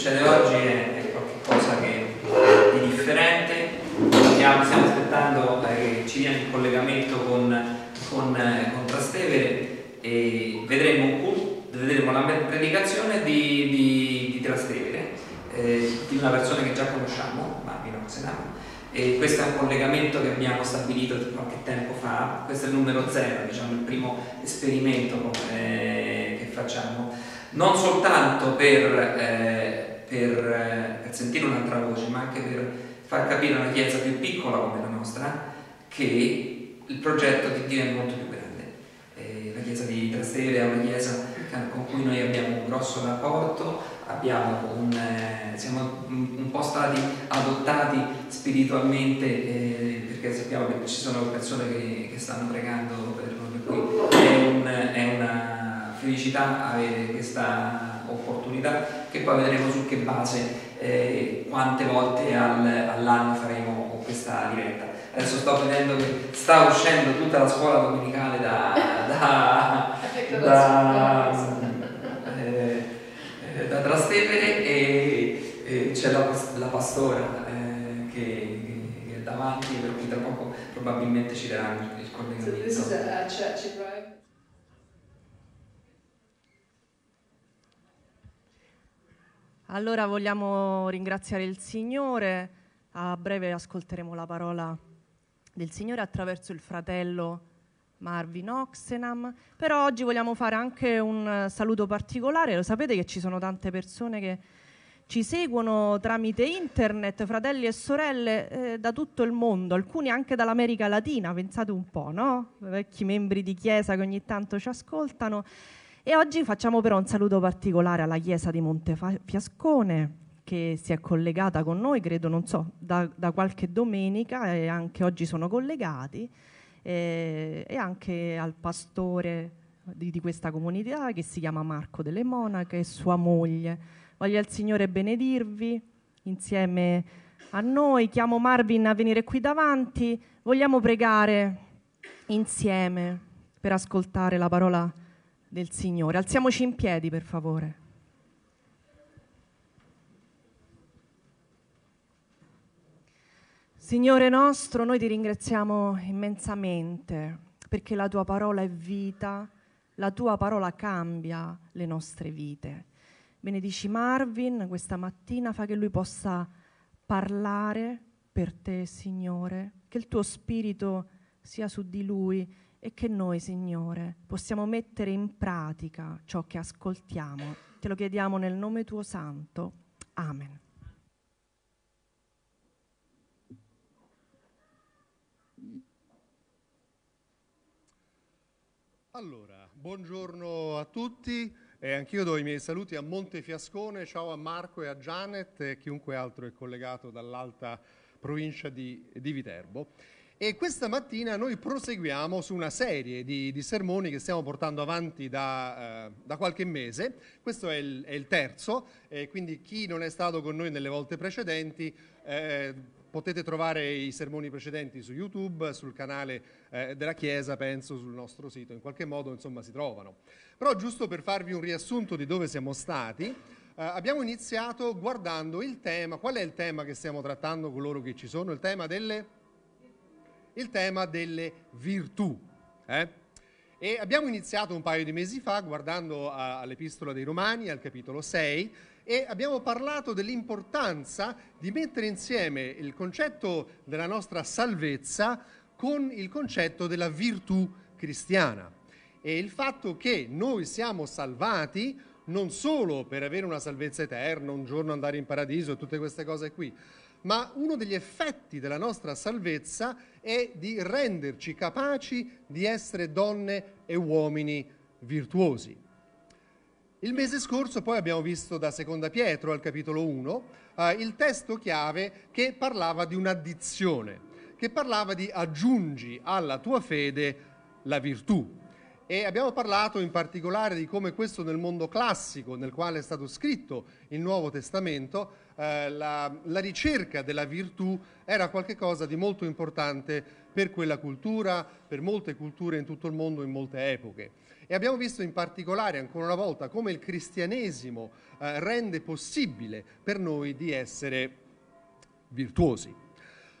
succede oggi è, è qualcosa di differente. Stiamo, stiamo aspettando eh, che ci viene in collegamento con, con, eh, con Trastevere e vedremo, vedremo la predicazione di, di, di Trastevere, eh, di una persona che già conosciamo, Marvino Senamo. E questo è un collegamento che abbiamo stabilito qualche tempo fa, questo è il numero zero, diciamo, il primo esperimento eh, che facciamo non soltanto per, eh, per, eh, per, sentire un'altra voce, ma anche per far capire a una chiesa più piccola come la nostra che il progetto di Dio è molto più grande. Eh, la chiesa di Trastevere è una chiesa con cui noi abbiamo un grosso rapporto, un, eh, siamo un, po' stati adottati spiritualmente eh, perché sappiamo che ci sono persone che, che stanno pregando per noi, per cui è, un, è una felicità avere questa opportunità che poi vedremo su che base eh, quante volte al, all'anno faremo questa diretta. Adesso sto vedendo che sta uscendo tutta la scuola domenicale da, da, da, eh, da Trastevere e, c'è la, la pastora eh, che, è davanti per cui tra poco probabilmente ci daranno il collegamento. So Allora vogliamo ringraziare il Signore, a breve ascolteremo la parola del Signore attraverso il fratello Marvin Oxenham, però oggi vogliamo fare anche un saluto particolare, lo sapete che ci sono tante persone che ci seguono tramite internet, fratelli e sorelle eh, da tutto il mondo, alcuni anche dall'America Latina, pensate un po', no? Vecchi membri di chiesa che ogni tanto ci ascoltano. E oggi facciamo però un saluto particolare alla chiesa di Montefiascone che si è collegata con noi, credo, non so, da, da qualche domenica e anche oggi sono collegati e, e anche al pastore di, di, questa comunità che si chiama Marco delle Monache e sua moglie. Voglio il Signore benedirvi insieme a noi. Chiamo Marvin a venire qui davanti. Vogliamo pregare insieme per ascoltare la parola del Signore. Alziamoci in piedi, per favore. Signore nostro, noi ti ringraziamo immensamente perché la tua parola è vita, la tua parola cambia le nostre vite. Benedici Marvin questa mattina, fa che lui possa parlare per te, Signore, che il tuo spirito sia su di lui e che noi, Signore, possiamo mettere in pratica ciò che ascoltiamo. Te lo chiediamo nel nome tuo santo. Amen. Allora, buongiorno a tutti e anch'io do i miei saluti a Montefiascone, ciao a Marco e a Janet e chiunque altro è collegato dall'alta provincia di, di Viterbo. E questa mattina noi proseguiamo su una serie di, di sermoni che stiamo portando avanti da, uh, da qualche mese. Questo è il, è il terzo, eh, quindi chi non è stato con noi nelle volte precedenti eh, potete trovare i sermoni precedenti su YouTube, sul canale eh, della Chiesa, penso, sul nostro sito, in qualche modo insomma si trovano. Però giusto per farvi un riassunto di dove siamo stati, eh, abbiamo iniziato guardando il tema, qual è il tema che stiamo trattando con loro che ci sono? Il tema delle il tema delle virtù. Eh? E abbiamo iniziato un paio di mesi fa guardando all'Epistola dei Romani, al capitolo 6, e abbiamo parlato dell'importanza di mettere insieme il concetto della nostra salvezza con il concetto della virtù cristiana. E il fatto che noi siamo salvati non solo per avere una salvezza eterna, un giorno andare in paradiso e tutte queste cose qui, ma uno degli effetti della nostra salvezza è di renderci capaci di essere donne e uomini virtuosi. Il mese scorso poi abbiamo visto da Seconda Pietro al capitolo 1 eh, il testo chiave che parlava di un'addizione, che parlava di aggiungi alla tua fede la virtù. E abbiamo parlato in particolare di come questo nel mondo classico nel quale è stato scritto il Nuovo Testamento, eh, la, la, ricerca della virtù era qualcosa di molto importante per quella cultura, per molte culture in tutto il mondo, in molte epoche. E abbiamo visto in particolare, ancora una volta, come il cristianesimo eh, rende possibile per noi di essere virtuosi.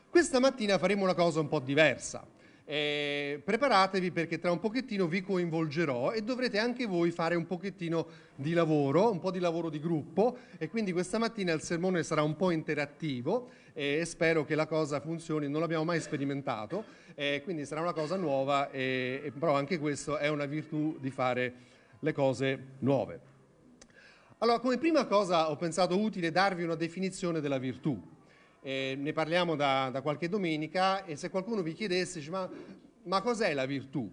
Questa mattina faremo una cosa un po' diversa. Eh, preparatevi perché tra un pochettino vi coinvolgerò e dovrete anche voi fare un pochettino di lavoro, un po' di lavoro di gruppo e quindi questa mattina il sermone sarà un po' interattivo e spero che la cosa funzioni, non l'abbiamo mai sperimentato, eh, quindi sarà una cosa nuova, e, e, però anche questo è una virtù di fare le cose nuove. Allora, come prima cosa ho pensato utile darvi una definizione della virtù eh, ne parliamo da, da, qualche domenica e se qualcuno vi chiedesse, ma, ma cos'è la virtù?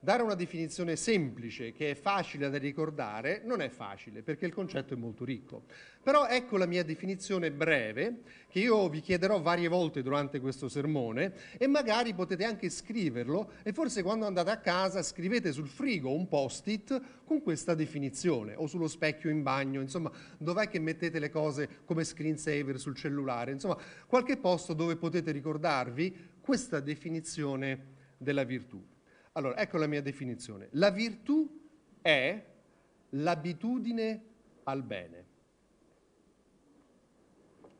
Dare una definizione semplice che è facile da ricordare non è facile perché il concetto è molto ricco. Però ecco la mia definizione breve che io vi chiederò varie volte durante questo sermone e magari potete anche scriverlo e forse quando andate a casa scrivete sul frigo un post-it con questa definizione o sullo specchio in bagno, insomma dov'è che mettete le cose come screensaver sul cellulare, insomma qualche posto dove potete ricordarvi questa definizione della virtù. Allora, ecco la mia definizione. La virtù è l'abitudine al bene.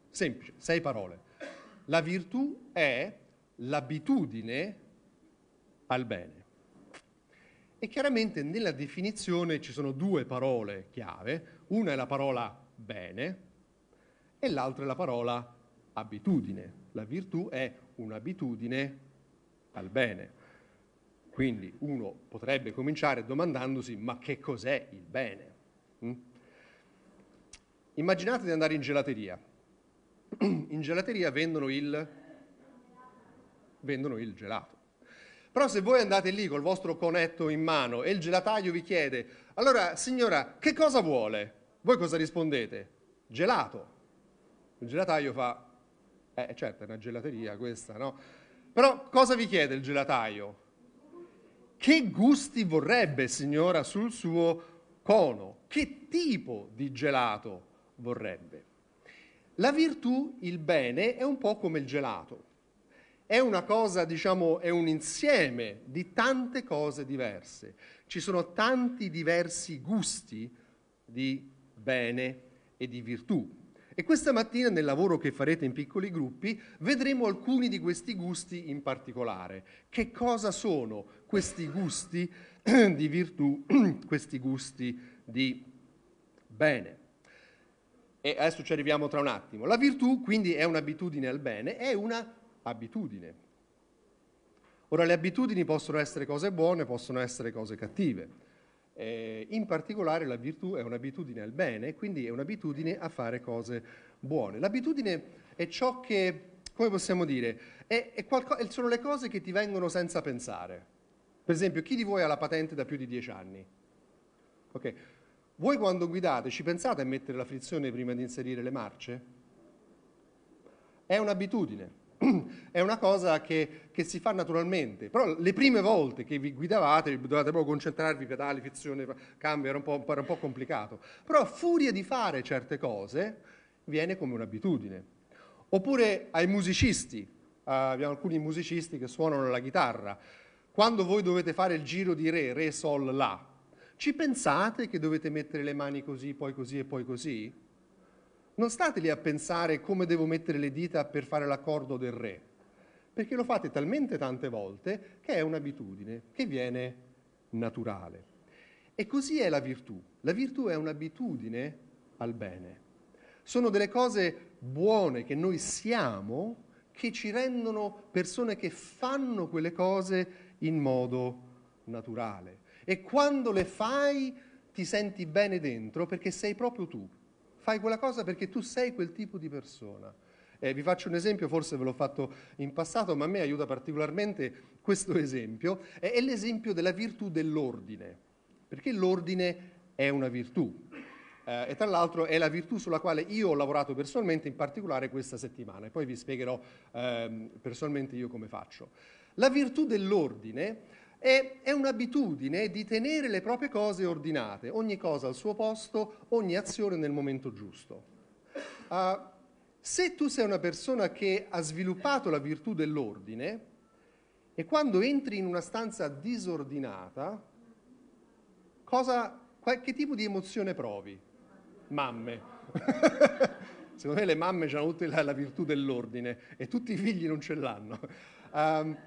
Semplice, sei parole. La virtù è l'abitudine al bene. E chiaramente nella definizione ci sono due parole chiave, una è la parola bene e l'altra è la parola abitudine. La virtù è un'abitudine al bene. Quindi uno potrebbe cominciare domandandosi ma che cos'è il bene? Mm? Immaginate di andare in gelateria. In gelateria vendono il, vendono il gelato. Però se voi andate lì col vostro conetto in mano e il gelataio vi chiede, allora signora, che cosa vuole? Voi cosa rispondete? Gelato. Il gelataio fa, eh certo, è una gelateria questa, no? Però cosa vi chiede il gelataio? Che gusti vorrebbe, signora, sul suo cono? Che tipo di gelato vorrebbe? La virtù, il bene, è un po' come il gelato. È una cosa, diciamo, è un insieme di tante cose diverse. Ci sono tanti diversi gusti di bene e di virtù. E questa mattina nel lavoro che farete in piccoli gruppi vedremo alcuni di questi gusti in particolare. Che cosa sono questi gusti di virtù, questi gusti di bene? E adesso ci arriviamo tra un attimo. La virtù quindi è un'abitudine al bene, è un'abitudine. Ora le abitudini possono essere cose buone, possono essere cose cattive. Eh, in particolare la virtù è un'abitudine al bene, quindi è un'abitudine a fare cose buone. L'abitudine è ciò che, come possiamo dire, è, è qualco- sono le cose che ti vengono senza pensare. Per esempio, chi di voi ha la patente da più di dieci anni? Ok. Voi quando guidate ci pensate a mettere la frizione prima di inserire le marce? È un'abitudine. è una cosa che, che, si fa naturalmente, però le prime volte che vi guidavate dovevate proprio concentrarvi, pedali, frizione, cambio, era un, po', era un po' complicato, però a furia di fare certe cose viene come un'abitudine. Oppure ai musicisti, uh, abbiamo alcuni musicisti che suonano la chitarra, quando voi dovete fare il giro di re, re, sol, la, ci pensate che dovete mettere le mani così, poi così e poi così? non state lì a pensare come devo mettere le dita per fare l'accordo del re, perché lo fate talmente tante volte che è un'abitudine che viene naturale. E così è la virtù. La virtù è un'abitudine al bene. Sono delle cose buone che noi siamo che ci rendono persone che fanno quelle cose in modo naturale. E quando le fai ti senti bene dentro perché sei proprio tu fai quella cosa perché tu sei quel tipo di persona. Eh, vi faccio un esempio, forse ve l'ho fatto in passato, ma a me aiuta particolarmente questo esempio, è, è l'esempio della virtù dell'ordine, perché l'ordine è una virtù. Eh, e tra l'altro è la virtù sulla quale io ho lavorato personalmente, in particolare questa settimana, e poi vi spiegherò eh, personalmente io come faccio. La virtù dell'ordine è, è un'abitudine di tenere le proprie cose ordinate, ogni cosa al suo posto, ogni azione nel momento giusto. Uh, se tu sei una persona che ha sviluppato la virtù dell'ordine, E quando entri in una stanza disordinata, cosa, che tipo di emozione provi? Mamme. Secondo me le mamme hanno tutte la, la, virtù dell'ordine e tutti i figli non ce l'hanno. Um,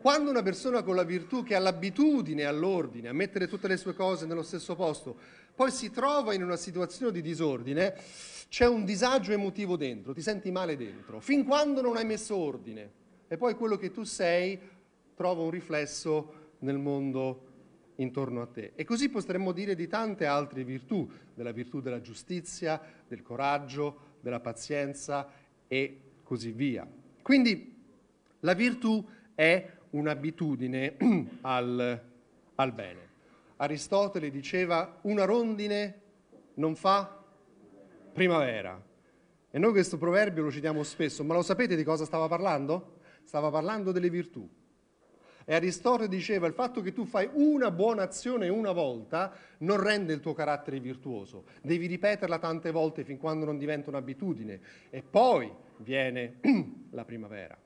quando una persona con la virtù che ha l'abitudine all'ordine, a mettere tutte le sue cose nello stesso posto, poi si trova in una situazione di disordine, c'è un disagio emotivo dentro, ti senti male dentro, fin quando non hai messo ordine. E poi quello che tu sei trova un riflesso nel mondo intorno a te. E così potremmo dire di tante altre virtù, della virtù della giustizia, del coraggio, della pazienza e così via. Quindi la virtù è un'abitudine al, al bene. Aristotele diceva una rondine non fa primavera. E noi questo proverbio lo citiamo spesso, ma lo sapete di cosa stava parlando? Stava parlando delle virtù. E Aristotele diceva il fatto che tu fai una buona azione una volta non rende il tuo carattere virtuoso, devi ripeterla tante volte fin quando non diventa un'abitudine e poi viene la primavera.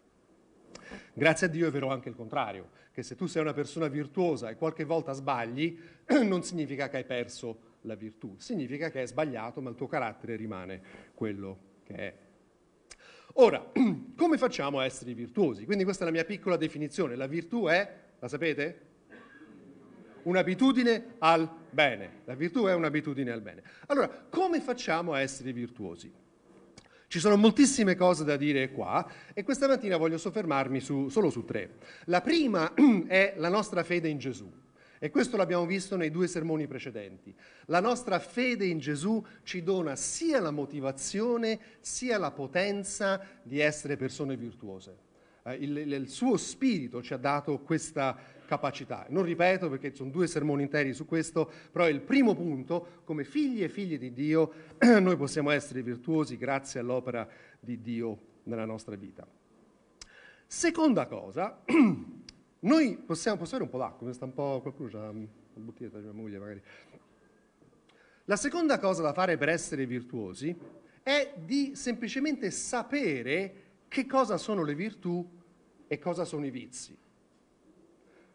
Grazie a Dio è vero anche il contrario, che se tu sei una persona virtuosa e qualche volta sbagli, non significa che hai perso la virtù, significa che hai sbagliato, ma il tuo carattere rimane quello che è. Ora, come facciamo a essere virtuosi? Quindi questa è la mia piccola definizione. La virtù è, la sapete? Un'abitudine al bene. La virtù è un'abitudine al bene. Allora, come facciamo a essere virtuosi? Ci sono moltissime cose da dire qua e questa mattina voglio soffermarmi su, solo su tre. La prima è la nostra fede in Gesù. E questo l'abbiamo visto nei due sermoni precedenti. La nostra fede in Gesù ci dona sia la motivazione sia la potenza di essere persone virtuose. Eh, il, il, suo spirito ci ha dato questa capacità. Non ripeto perché sono due sermoni interi su questo, però il primo punto, come figli e figlie di Dio, noi possiamo essere virtuosi grazie all'opera di Dio nella nostra vita. Seconda cosa, noi possiamo, posso avere un po' d'acqua, mi sta un po', qualcuno c'ha una bottiglietta di mia moglie magari. La seconda cosa da fare per essere virtuosi è di semplicemente sapere che cosa sono le virtù e cosa sono i vizi.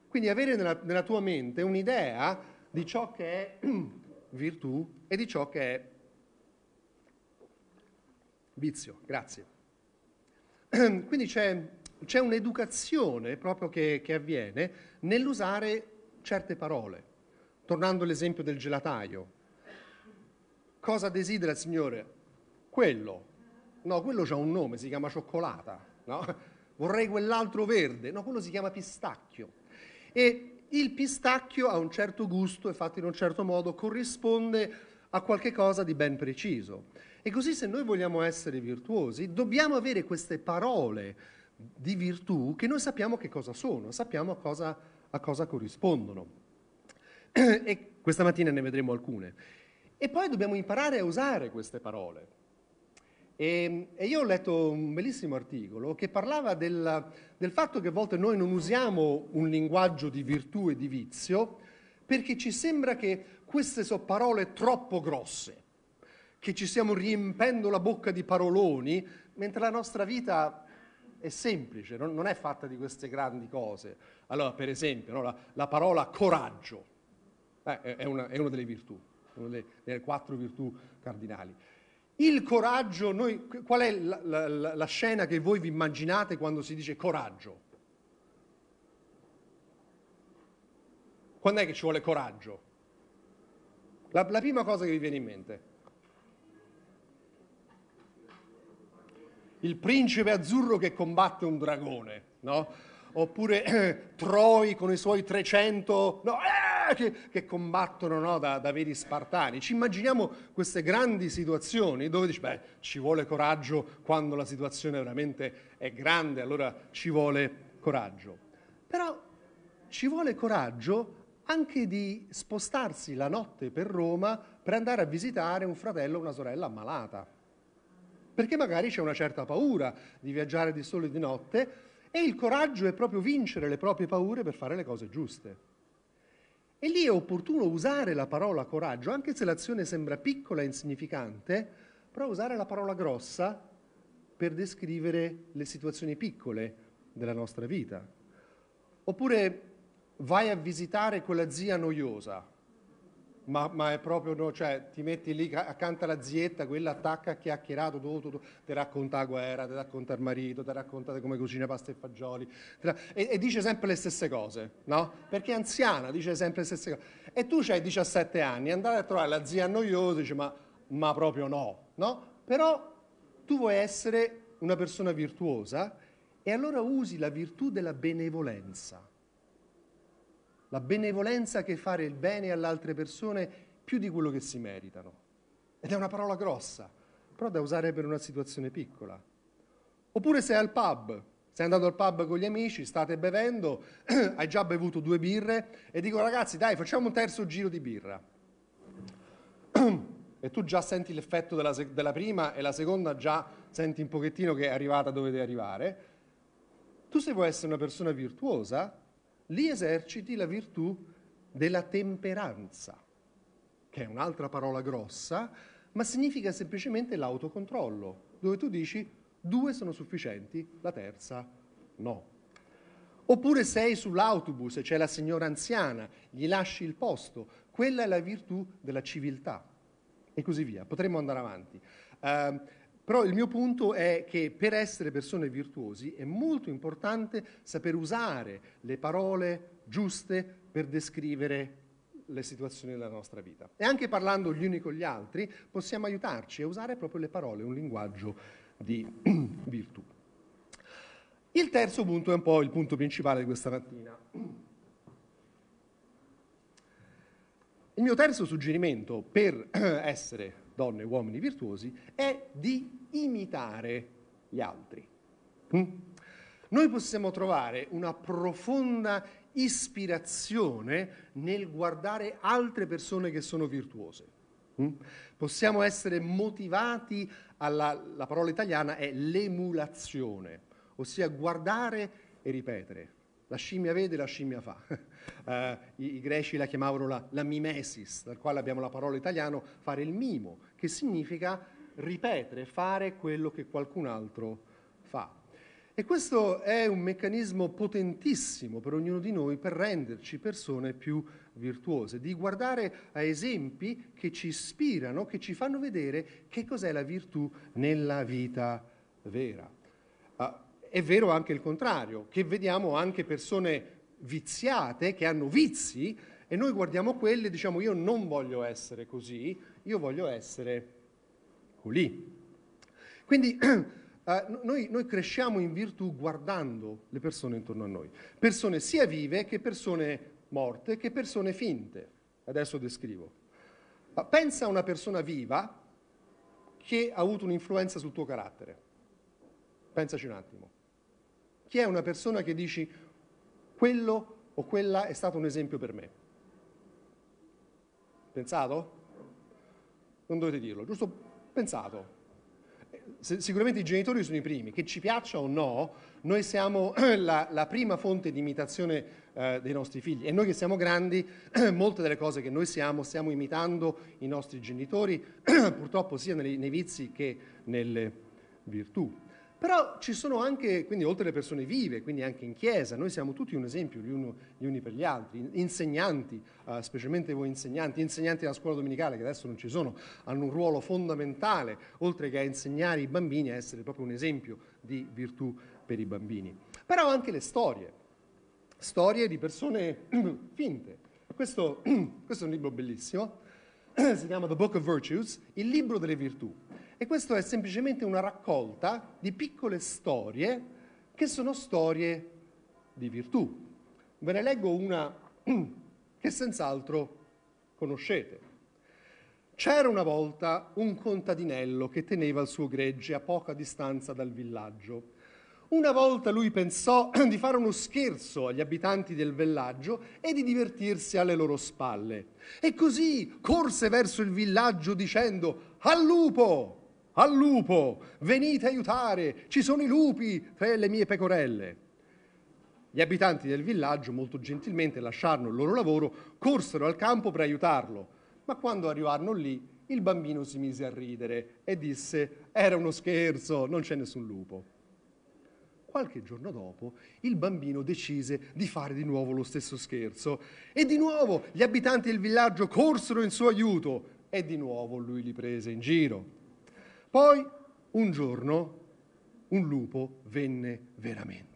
Quindi avere nella, nella tua mente un'idea di ciò che è virtù e di ciò che è vizio. Grazie. Quindi c'è, c'è un'educazione proprio che, che avviene nell'usare certe parole. Tornando all'esempio del gelataio. Cosa desidera il Signore? Quello. No, quello ha un nome, si chiama cioccolata. No? Vorrei quell'altro verde. No, quello si chiama pistacchio. E il pistacchio ha un certo gusto, è fatto in un certo modo, corrisponde a qualche cosa di ben preciso. E così se noi vogliamo essere virtuosi, dobbiamo avere queste parole di virtù che noi sappiamo che cosa sono, sappiamo a cosa, a cosa corrispondono. E questa mattina ne vedremo alcune. E poi dobbiamo imparare a usare queste parole. E, ehm, e, io ho letto un bellissimo articolo che parlava del, del fatto che a volte noi non usiamo un linguaggio di virtù e di vizio perché ci sembra che queste sono parole troppo grosse, che ci stiamo riempendo la bocca di paroloni, mentre la nostra vita è semplice, non, non è fatta di queste grandi cose. Allora, per esempio, no, la, la, parola coraggio eh, è, una, è, una, delle virtù, una delle, delle quattro virtù cardinali. Il coraggio, noi, qual è la, la, la, scena che voi vi immaginate quando si dice coraggio? Quando è che ci vuole coraggio? La, la prima cosa che vi viene in mente. Il principe azzurro che combatte un dragone, no? Oppure eh, Troi con i suoi 300... No, eh! Che, che combattono no, da, da, veri spartani. Ci immaginiamo queste grandi situazioni dove dici, beh, ci vuole coraggio quando la situazione veramente è grande, allora ci vuole coraggio. Però ci vuole coraggio anche di spostarsi la notte per Roma per andare a visitare un fratello o una sorella ammalata. Perché magari c'è una certa paura di viaggiare di solo e di notte e il coraggio è proprio vincere le proprie paure per fare le cose giuste. E lì è opportuno usare la parola coraggio, anche se l'azione sembra piccola e insignificante, però usare la parola grossa per descrivere le situazioni piccole della nostra vita. Oppure vai a visitare quella zia noiosa, ma, ma, è proprio, no, cioè ti metti lì accanto alla zietta, quella attacca a chiacchierato, tu, tu, tu, ti racconta la guerra, ti racconta il marito, ti racconta come cucina pasta e fagioli, e, e, dice sempre le stesse cose, no? Perché è anziana, dice sempre le stesse cose. E tu hai 17 anni, andare a trovare la zia noiosa, dici ma, ma proprio no, no? Però tu vuoi essere una persona virtuosa e allora usi la virtù della benevolenza la benevolenza che fare il bene alle altre persone più di quello che si meritano. Ed è una parola grossa, però da usare per una situazione piccola. Oppure sei al pub, sei andato al pub con gli amici, state bevendo, hai già bevuto due birre e dico ragazzi dai facciamo un terzo giro di birra. e tu già senti l'effetto della, della, prima e la seconda già senti un pochettino che è arrivata dove devi arrivare. Tu se vuoi essere una persona virtuosa, lì eserciti la virtù della temperanza, che è un'altra parola grossa, ma significa semplicemente l'autocontrollo, dove tu dici due sono sufficienti, la terza no. Oppure sei sull'autobus e c'è la signora anziana, gli lasci il posto, quella è la virtù della civiltà e così via. Potremmo andare avanti. Uh, però il mio punto è che per essere persone virtuosi è molto importante saper usare le parole giuste per descrivere le situazioni della nostra vita. E anche parlando gli uni con gli altri possiamo aiutarci a usare proprio le parole, un linguaggio di virtù. Il terzo punto è un po' il punto principale di questa mattina. Il mio terzo suggerimento per essere donne e uomini virtuosi è di imitare gli altri. Mm? Noi possiamo trovare una profonda ispirazione nel guardare altre persone che sono virtuose. Mm? Possiamo essere motivati alla la parola italiana è l'emulazione, ossia guardare e ripetere. La scimmia vede, la scimmia fa. Uh, i, i, greci la chiamavano la, la mimesis, dal quale abbiamo la parola italiana fare il mimo, che significa ripetere, fare quello che qualcun altro fa. E questo è un meccanismo potentissimo per ognuno di noi per renderci persone più virtuose, di guardare a esempi che ci ispirano, che ci fanno vedere che cos'è la virtù nella vita vera. Uh, è vero anche il contrario, che vediamo anche persone viziate, che hanno vizi, e noi guardiamo quelle e diciamo io non voglio essere così, io voglio essere lì. Quindi eh, noi, noi cresciamo in virtù guardando le persone intorno a noi, persone sia vive che persone morte, che persone finte. Adesso descrivo. Pensa a una persona viva che ha avuto un'influenza sul tuo carattere. Pensaci un attimo. Chi è una persona che dici quello o quella è stato un esempio per me? Pensato? Non dovete dirlo, giusto pensato? Sicuramente i genitori sono i primi, che ci piaccia o no, noi siamo la, la prima fonte di imitazione eh, dei nostri figli e noi che siamo grandi, molte delle cose che noi siamo, stiamo imitando i nostri genitori, purtroppo sia nei, nei vizi che nelle virtù. Però ci sono anche, quindi oltre alle persone vive, quindi anche in chiesa, noi siamo tutti un esempio gli, uno, gli uni per gli altri, insegnanti, uh, specialmente voi insegnanti, insegnanti della scuola domenicale che adesso non ci sono, hanno un ruolo fondamentale, oltre che a insegnare i bambini, a essere proprio un esempio di virtù per i bambini. Però anche le storie, storie di persone finte. Questo, questo è un libro bellissimo, si chiama The Book of Virtues, il libro delle virtù. E questo è semplicemente una raccolta di piccole storie che sono storie di virtù. Ve ne leggo una che senz'altro conoscete. C'era una volta un contadinello che teneva il suo gregge a poca distanza dal villaggio. Una volta lui pensò di fare uno scherzo agli abitanti del villaggio e di divertirsi alle loro spalle. E così corse verso il villaggio dicendo al lupo, al lupo, venite aiutare, ci sono i lupi tra le mie pecorelle. Gli abitanti del villaggio molto gentilmente lasciarono il loro lavoro, corsero al campo per aiutarlo, ma quando arrivarono lì il bambino si mise a ridere e disse era uno scherzo, non c'è nessun lupo. Qualche giorno dopo il bambino decise di fare di nuovo lo stesso scherzo e di nuovo gli abitanti del villaggio corsero in suo aiuto e di nuovo lui li prese in giro. Poi un giorno un lupo venne veramente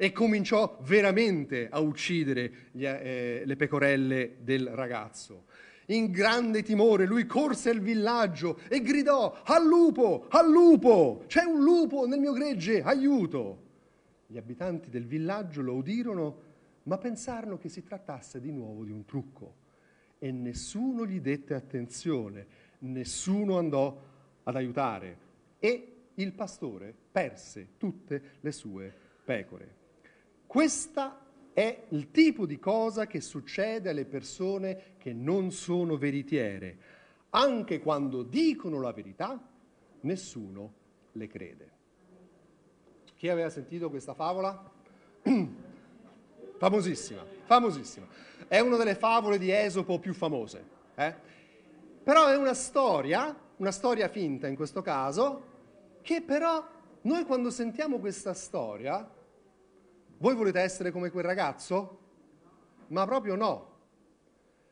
e cominciò veramente a uccidere gli, eh, le pecorelle del ragazzo. In grande timore lui corse al villaggio e gridò al lupo, al lupo, c'è un lupo nel mio gregge, aiuto. Gli abitanti del villaggio lo udirono, ma pensarono che si trattasse di nuovo di un trucco e nessuno gli dette attenzione, nessuno andò ad aiutare e il pastore perse tutte le sue pecore. Questa è il tipo di cosa che succede alle persone che non sono veritiere. Anche quando dicono la verità, nessuno le crede. Chi aveva sentito questa favola? famosissima, famosissima. È una delle favole di Esopo più famose. Eh? Però è una storia, una storia finta in questo caso, che però noi quando sentiamo questa storia voi volete essere come quel ragazzo? Ma proprio no.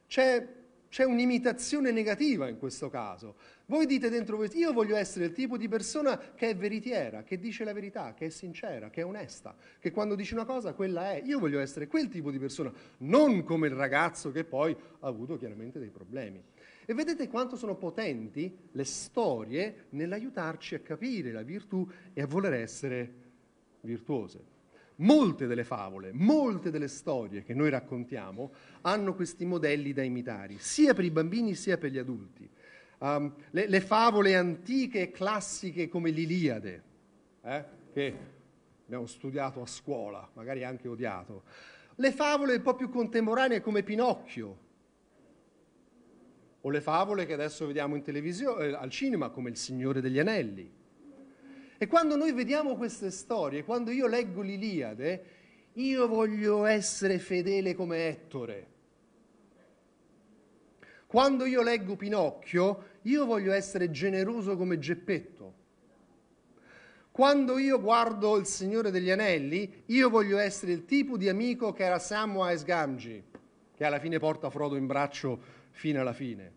C'è, c'è un'imitazione negativa in questo caso. Voi dite dentro voi, io voglio essere il tipo di persona che è veritiera, che dice la verità, che è sincera, che è onesta, che quando dice una cosa quella è. Io voglio essere quel tipo di persona, non come il ragazzo che poi ha avuto chiaramente dei problemi. E vedete quanto sono potenti le storie nell'aiutarci a capire la virtù e a voler essere virtuose. Molte delle favole, molte delle storie che noi raccontiamo hanno questi modelli da imitare, sia per i bambini sia per gli adulti. Um, le, le, favole antiche e classiche come l'Iliade, eh, che abbiamo studiato a scuola, magari anche odiato. Le favole un po' più contemporanee come Pinocchio, o le favole che adesso vediamo in televisione, eh, al cinema come Il Signore degli Anelli. E quando noi vediamo queste storie, quando io leggo l'Iliade, io voglio essere fedele come Ettore. Quando io leggo Pinocchio, io voglio essere generoso come Geppetto. Quando io guardo Il Signore degli Anelli, io voglio essere il tipo di amico che era Samwise Gamgee, che alla fine porta Frodo in braccio fino alla fine.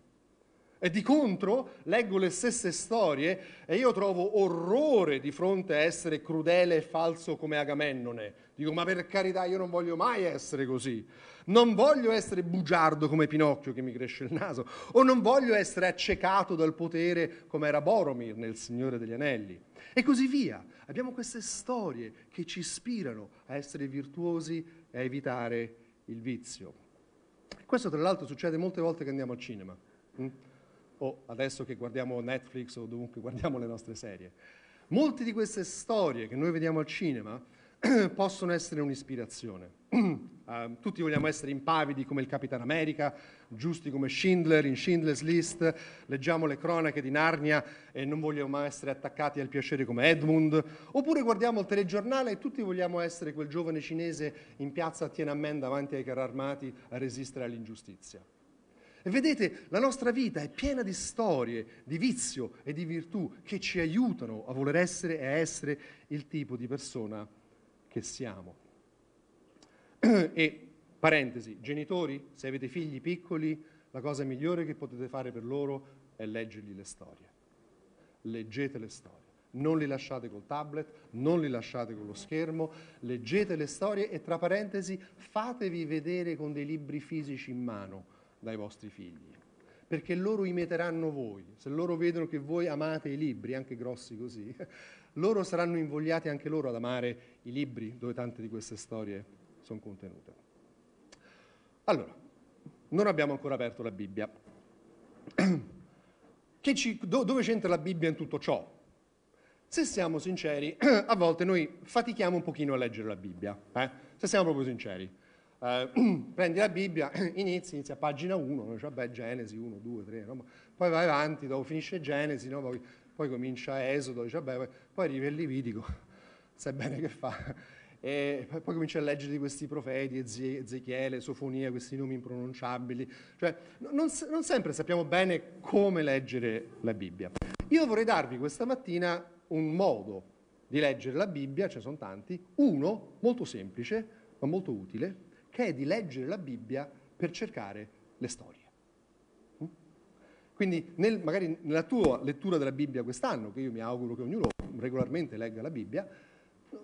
E di contro leggo le stesse storie e io trovo orrore di fronte a essere crudele e falso come Agamennone. Dico, ma per carità, io non voglio mai essere così. Non voglio essere bugiardo come Pinocchio che mi cresce il naso, o non voglio essere accecato dal potere come era Boromir nel Signore degli Anelli. E così via. Abbiamo queste storie che ci ispirano a essere virtuosi e a evitare il vizio. Questo tra l'altro succede molte volte che andiamo al cinema. O adesso che guardiamo Netflix o dovunque guardiamo le nostre serie. Molte di queste storie che noi vediamo al cinema possono essere un'ispirazione. Uh, tutti vogliamo essere impavidi come il Capitan America, giusti come Schindler in Schindler's List, leggiamo le cronache di Narnia e non vogliamo mai essere attaccati al piacere come Edmund, oppure guardiamo il telegiornale e tutti vogliamo essere quel giovane cinese in piazza Tiananmen davanti ai carri armati a resistere all'ingiustizia. E vedete, la nostra vita è piena di storie, di vizio e di virtù che ci aiutano a voler essere e a essere il tipo di persona che siamo. E, parentesi, genitori, se avete figli piccoli, la cosa migliore che potete fare per loro è leggergli le storie. Leggete le storie. Non li lasciate col tablet, non li lasciate con lo schermo, leggete le storie e tra parentesi fatevi vedere con dei libri fisici in mano dai vostri figli, perché loro imiteranno voi. Se loro vedono che voi amate i libri, anche grossi così, loro saranno invogliati anche loro ad amare i libri dove tante di queste storie sono contenute. Allora, non abbiamo ancora aperto la Bibbia. Ci, do, dove c'entra la Bibbia in tutto ciò? Se siamo sinceri, a volte noi fatichiamo un pochino a leggere la Bibbia, eh? se siamo proprio sinceri. Uh, prendi la Bibbia, inizi, inizia a pagina 1, cioè, vabbè, Genesi 1, 2, 3, no? poi vai avanti, dopo finisce Genesi, no? poi, poi, comincia Esodo, dice, vabbè, poi arriva il Levitico, sai bene che fa, e poi, poi comincia a leggere di questi profeti, Ezechiele, Sofonia, questi nomi impronunciabili, cioè non, non sempre sappiamo bene come leggere la Bibbia. Io vorrei darvi questa mattina un modo di leggere la Bibbia, ce ne sono tanti, uno molto semplice ma molto utile, che è di leggere la Bibbia per cercare le storie. Mm? Quindi nel, magari nella tua lettura della Bibbia quest'anno, che io mi auguro che ognuno regolarmente legga la Bibbia,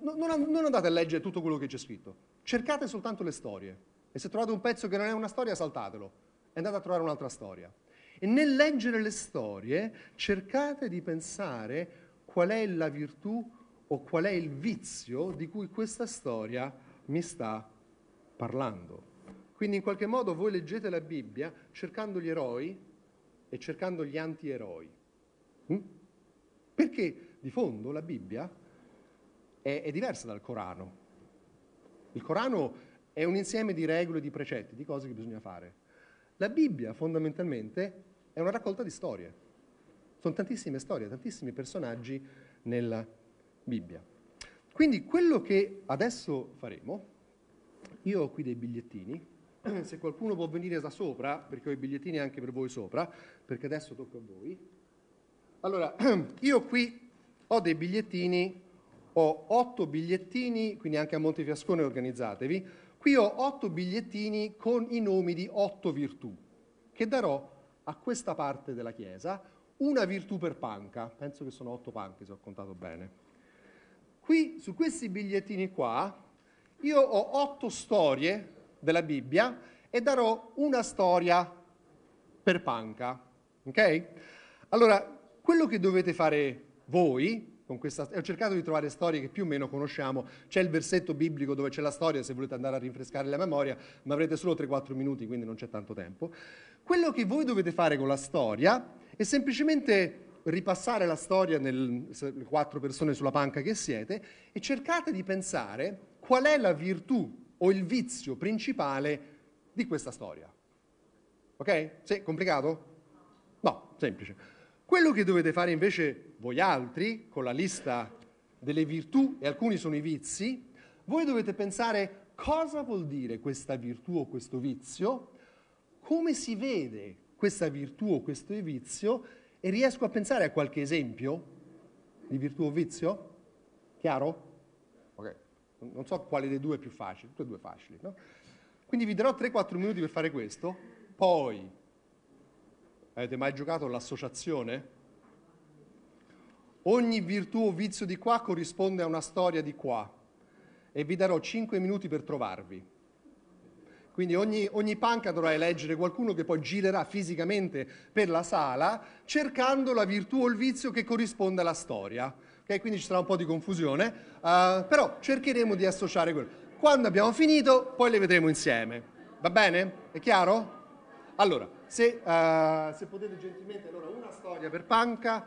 non, non andate a leggere tutto quello che c'è scritto, cercate soltanto le storie e se trovate un pezzo che non è una storia saltatelo e andate a trovare un'altra storia. E nel leggere le storie cercate di pensare qual è la virtù o qual è il vizio di cui questa storia mi sta parlando. Quindi in qualche modo voi leggete la Bibbia cercando gli eroi e cercando gli antieroi. Mm? Perché di fondo la Bibbia è, è diversa dal Corano. Il Corano è un insieme di regole, di precetti, di cose che bisogna fare. La Bibbia fondamentalmente è una raccolta di storie. Sono tantissime storie, tantissimi personaggi nella Bibbia. Quindi quello che adesso faremo, io ho qui dei bigliettini, se qualcuno può venire da sopra, perché ho i bigliettini anche per voi sopra, perché adesso tocca a voi. Allora, io qui ho dei bigliettini, ho otto bigliettini, quindi anche a Montefiascone organizzatevi, qui ho otto bigliettini con i nomi di otto virtù, che darò a questa parte della Chiesa, una virtù per panca, penso che sono otto panche se ho contato bene. Qui, su questi bigliettini qua, io ho otto storie della Bibbia e darò una storia per panca. Ok? Allora, quello che dovete fare voi, con questa, ho cercato di trovare storie che più o meno conosciamo, c'è il versetto biblico dove c'è la storia, se volete andare a rinfrescare la memoria, ma avrete solo 3-4 minuti, quindi non c'è tanto tempo. Quello che voi dovete fare con la storia è semplicemente ripassare la storia nelle quattro persone sulla panca che siete e cercate di pensare qual è la virtù o il vizio principale di questa storia. Ok? Sì, complicato? No, semplice. Quello che dovete fare invece voi altri, con la lista delle virtù e alcuni sono i vizi, voi dovete pensare cosa vuol dire questa virtù o questo vizio, come si vede questa virtù o questo vizio e riesco a pensare a qualche esempio di virtù o vizio? Chiaro? Non so quale dei due è più facile, tutte e due facili, no? Quindi vi darò 3-4 minuti per fare questo, poi avete mai giocato all'associazione? Ogni virtù o vizio di qua corrisponde a una storia di qua e vi darò 5 minuti per trovarvi. Quindi ogni, ogni, panca dovrà eleggere qualcuno che poi girerà fisicamente per la sala cercando la virtù o il vizio che corrisponde alla storia. Okay? Quindi ci sarà un po' di confusione, uh, però cercheremo di associare quello. Quando abbiamo finito, poi le vedremo insieme. Va bene? È chiaro? Allora, se, uh, se potete gentilmente, allora una storia per panca,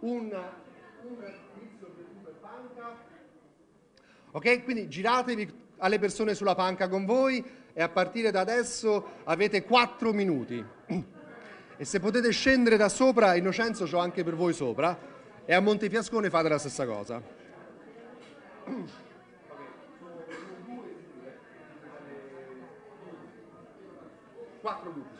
un, vizio per panca. Ok? Quindi giratevi alle persone sulla panca con voi e a partire da adesso avete quattro minuti. E se potete scendere da sopra, Innocenzo c'ho anche per voi sopra, e a Montefiascone fate la stessa cosa. Quattro gruppi,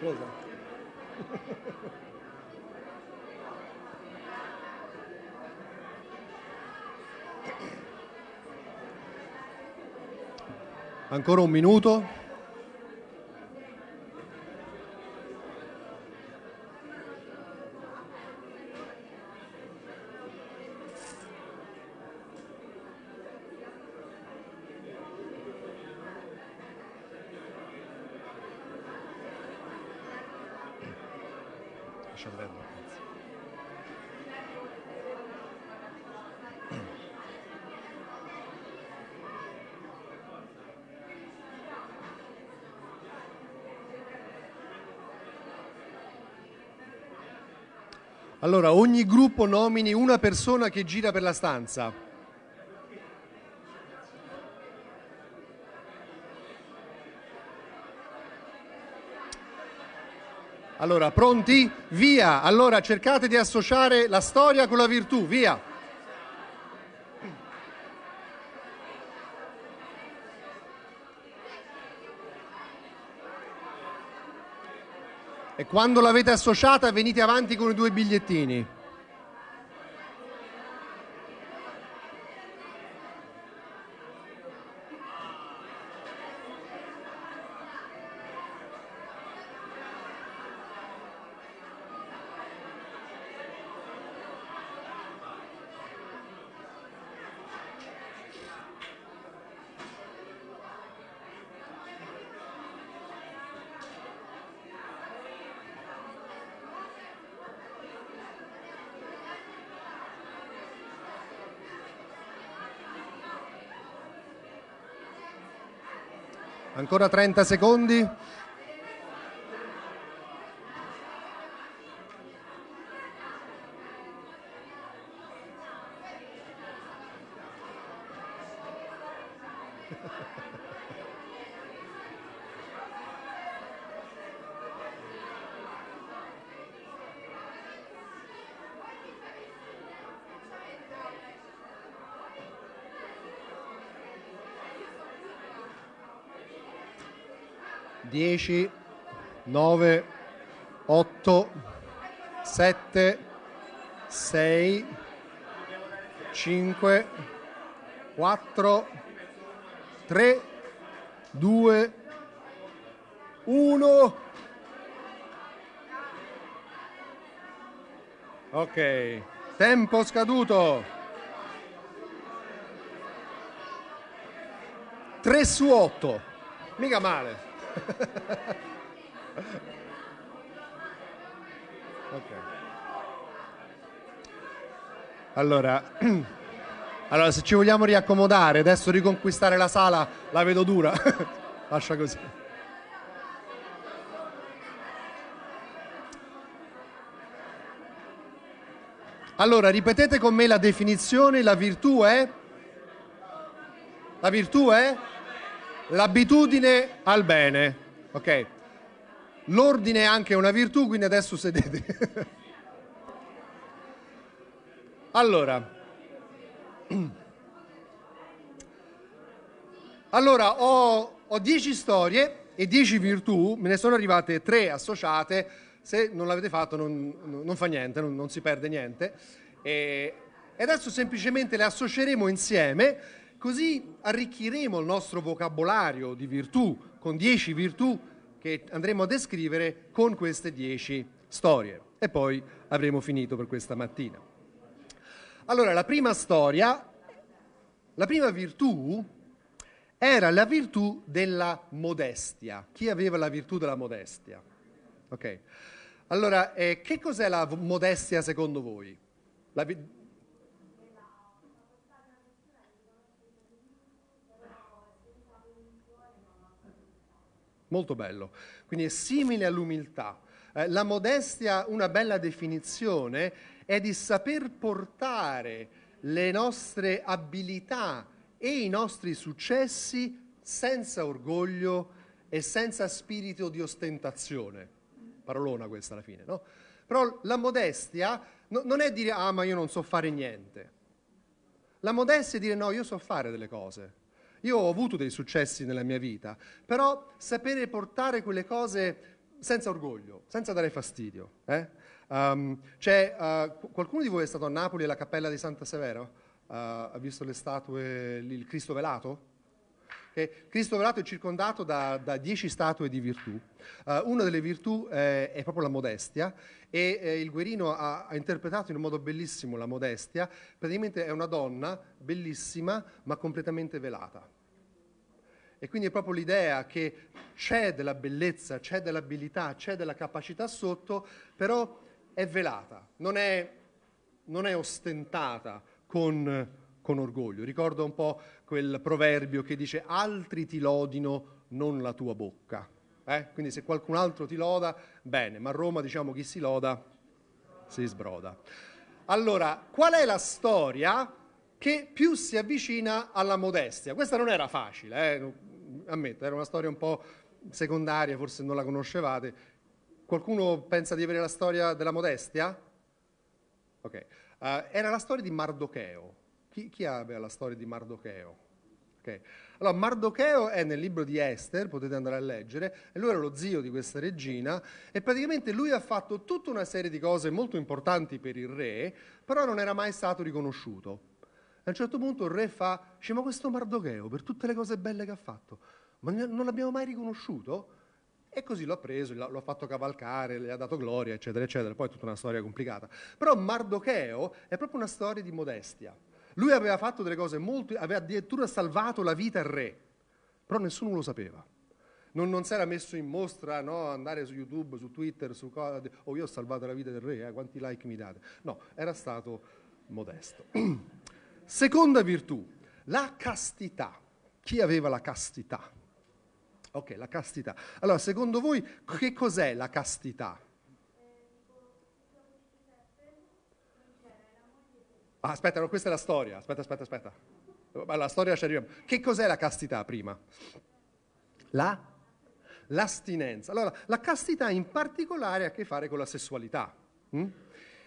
Cosa? Ancora un minuto. Allora, ogni gruppo nomini una persona che gira per la stanza. Allora, pronti? Via! Allora, cercate di associare la storia con la virtù, via! E quando l'avete associata venite avanti con i due bigliettini. Ancora 30 secondi. Dieci, nove, otto, sette, sei, cinque, quattro, tre, due, uno. Ok, tempo scaduto. 3 su 8, mica male. Ok. Allora, allora, se ci vogliamo riaccomodare, adesso riconquistare la sala la vedo dura. Lascia così. Allora, ripetete con me la definizione, la virtù è? La virtù è? L'abitudine al bene. Ok. L'ordine è anche una virtù, quindi adesso sedete. allora. Allora, ho, ho dieci storie e dieci virtù, me ne sono arrivate tre associate, se non l'avete fatto non, non fa niente, non, non, si perde niente. E adesso semplicemente le associeremo insieme Così arricchiremo il nostro vocabolario di virtù con dieci virtù che andremo a descrivere con queste dieci storie. E poi avremo finito per questa mattina. Allora, la prima storia, la prima virtù era la virtù della modestia. Chi aveva la virtù della modestia? Ok. Allora, eh, che cos'è la modestia secondo voi? La, Molto bello. Quindi è simile all'umiltà. Eh, la modestia, una bella definizione, è di saper portare le nostre abilità e i nostri successi senza orgoglio e senza spirito di ostentazione. Parolona questa alla fine, no? Però la modestia no, non è dire ah ma io non so fare niente. La modestia è dire no, io so fare delle cose. Io ho avuto dei successi nella mia vita, però sapere portare quelle cose senza orgoglio, senza dare fastidio. Eh? Um, uh, qualcuno di voi è stato a Napoli alla Cappella di Santa Severo? Uh, ha visto le statue, il Cristo velato? Okay. Cristo velato è circondato da, da dieci statue di virtù. Uh, una delle virtù eh, è proprio la modestia e eh, il Guerino ha, ha, interpretato in un modo bellissimo la modestia. Praticamente è una donna bellissima ma completamente velata. E quindi è proprio l'idea che c'è della bellezza, c'è dell'abilità, c'è della capacità sotto, però è velata, non è, non è ostentata con, con orgoglio. Ricordo un po' quel proverbio che dice altri ti lodino, non la tua bocca. Eh? Quindi se qualcun altro ti loda, bene, ma a Roma diciamo chi si loda si sbroda. Allora, qual è la storia che più si avvicina alla modestia? Questa non era facile, eh? ammetto, era una storia un po' secondaria, forse non la conoscevate. Qualcuno pensa di avere la storia della modestia? Ok. Uh, era la storia di Mardocheo. Chi, chi aveva la storia di Mardocheo? Okay. Allora, Mardocheo è nel libro di Esther, potete andare a leggere, e lui era lo zio di questa regina, e praticamente lui ha fatto tutta una serie di cose molto importanti per il re, però non era mai stato riconosciuto. A un certo punto il re fa, dice, ma questo Mardocheo, per tutte le cose belle che ha fatto, ma non l'abbiamo mai riconosciuto? E così l'ha preso, l'ha fatto cavalcare, le ha dato gloria, eccetera, eccetera. Poi è tutta una storia complicata. Però Mardocheo è proprio una storia di modestia. Lui aveva fatto delle cose molto... aveva addirittura salvato la vita al re, però nessuno lo sapeva. Non, non si era messo in mostra, no, andare su YouTube, su Twitter, su cose, oh io ho salvato la vita del re, eh, quanti like mi date? No, era stato modesto. Seconda virtù, la castità. Chi aveva la castità? Ok, la castità. Allora, secondo voi che cos'è la castità? Ah, aspetta, no, questa è la storia. Aspetta, aspetta, aspetta. Alla storia ci arriviamo. Che cos'è la castità prima? La? L'astinenza. Allora, la castità in particolare ha a che fare con la sessualità. Hm?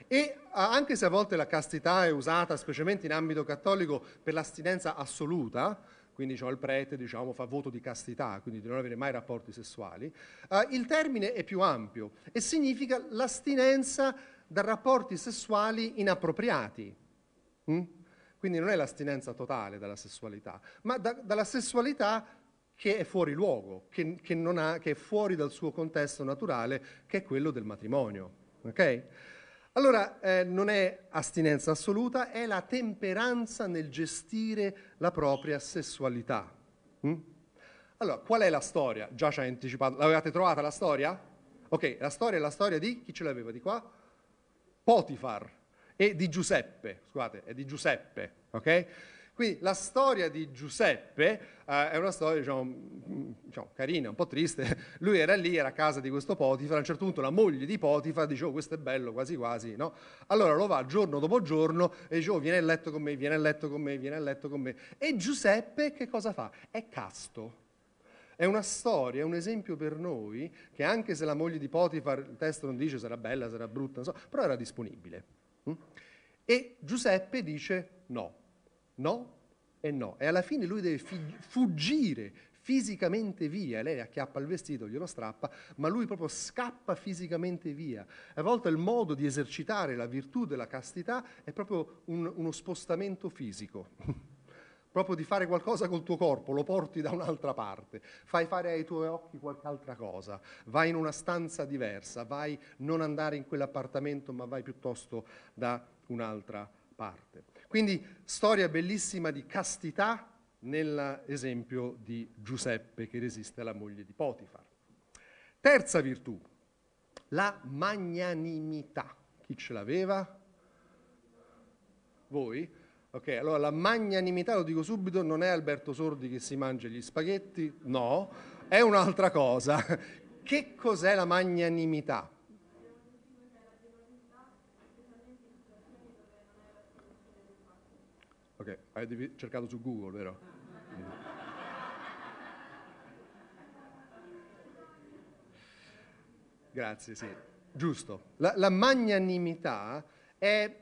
E anche se a volte la castità è usata, specialmente in ambito cattolico, per l'astinenza assoluta, quindi diciamo, il prete diciamo, fa voto di castità, quindi di non avere mai rapporti sessuali, uh, il termine è più ampio e significa l'astinenza da rapporti sessuali inappropriati. Mm? Quindi non è l'astinenza totale dalla sessualità, ma da, dalla sessualità che è fuori luogo, che, che, ha, che, è fuori dal suo contesto naturale, che è quello del matrimonio. Okay? Allora, eh, non è astinenza assoluta, è la temperanza nel gestire la propria sessualità. Mm? Allora, qual è la storia? Già ci ha anticipato. L'avevate trovata la storia? Ok, la storia è la storia di chi ce l'aveva di qua? Potifar e di Giuseppe. Scusate, è di Giuseppe, ok? Quindi la storia di Giuseppe eh, è una storia diciamo, diciamo, carina, un po' triste. Lui era lì, era a casa di questo Potifar, a un certo punto la moglie di Potifar dice oh questo è bello, quasi quasi, no? Allora lo va giorno dopo giorno e dice oh vieni a letto con me, vieni a letto con me, vieni a letto con me. E Giuseppe che cosa fa? È casto. È una storia, è un esempio per noi che anche se la moglie di Potifar, il testo non dice sarà bella, sarà brutta, so, però era disponibile. E Giuseppe dice no, no e no. E alla fine lui deve fuggire fisicamente via, lei acchiappa il vestito, glielo strappa, ma lui proprio scappa fisicamente via. A volte il modo di esercitare la virtù della castità è proprio un, uno spostamento fisico, proprio di fare qualcosa col tuo corpo, lo porti da un'altra parte, fai fare ai tuoi occhi qualche altra cosa, vai in una stanza diversa, vai non andare in quell'appartamento, ma vai piuttosto da un'altra parte. Quindi storia bellissima di castità nell'esempio di Giuseppe che resiste alla moglie di Potifar. Terza virtù, la magnanimità. Chi ce l'aveva? Voi? Ok, allora la magnanimità, lo dico subito, non è Alberto Sordi che si mangia gli spaghetti, no, è un'altra cosa. Che cos'è la magnanimità? Ok, hai cercato su Google, vero? Grazie, sì. Giusto. La, la magnanimità è,